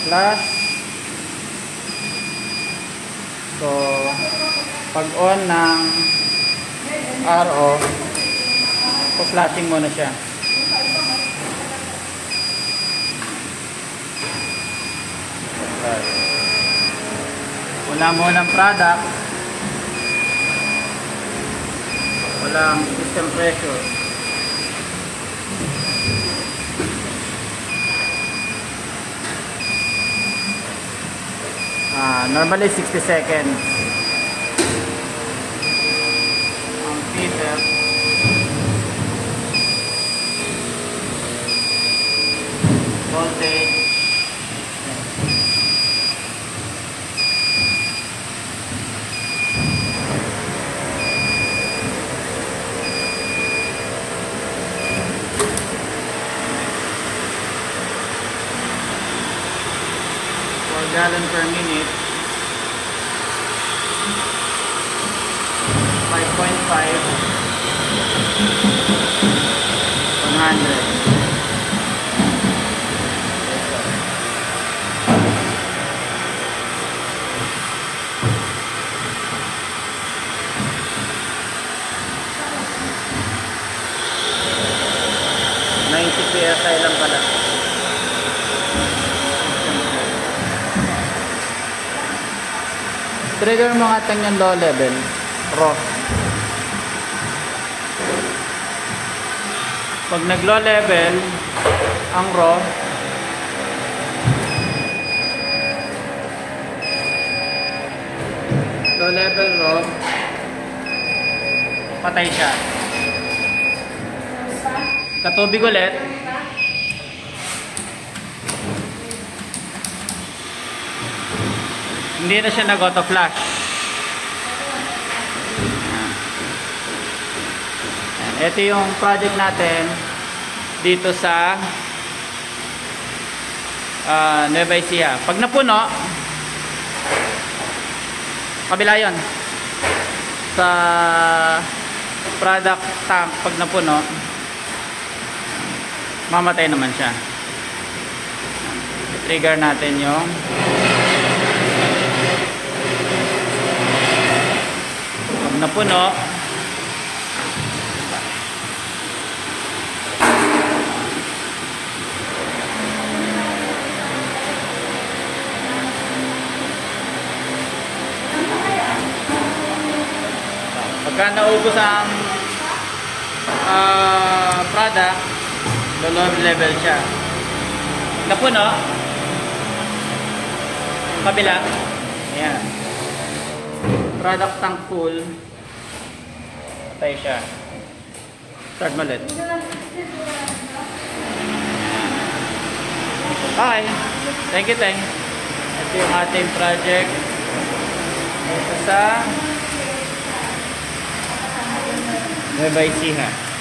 Plus. So, pag on ng RO, po-flashing muna siya. Wala muna ng product. Walang system pressure. Normally 60 seconds. Ang feeder. Voltage. Gallon per minute. 100 90 PSI lang pala. Trigger mga tang yung low level. Raw. Pag nag low level, ang raw, low level raw, patay siya. Katubig ulit. Hindi na siya nag-auto flash. Ito yung project natin dito sa uh, Nueva Ecija. Pag napuno, kabila yun. Sa product tank, pag napuno, mamatay naman siya. Trigger natin yung pag napuno, pagka naubos ang uh, product low level siya. Napuno kabila. Ayan. Product tank full. Patay siya. Start mo ulit. Okay thank you thank ito yung ating project. Ito sa Nueva Ecija